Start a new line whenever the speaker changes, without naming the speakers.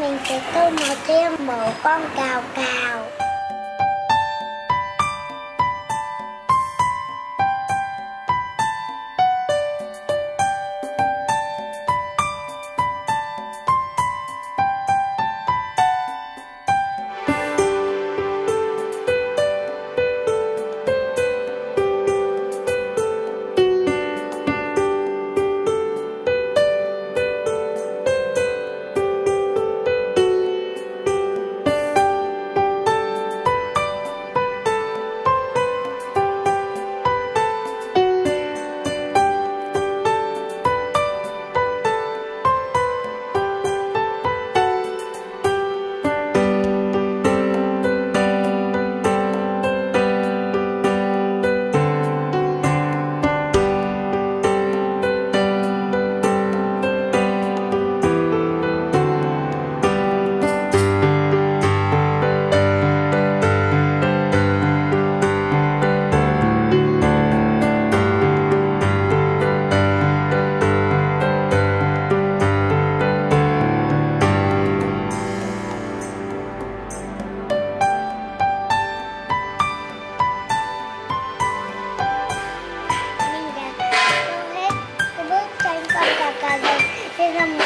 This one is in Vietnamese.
mình sẽ tô màu thêm màu con cào cào. прям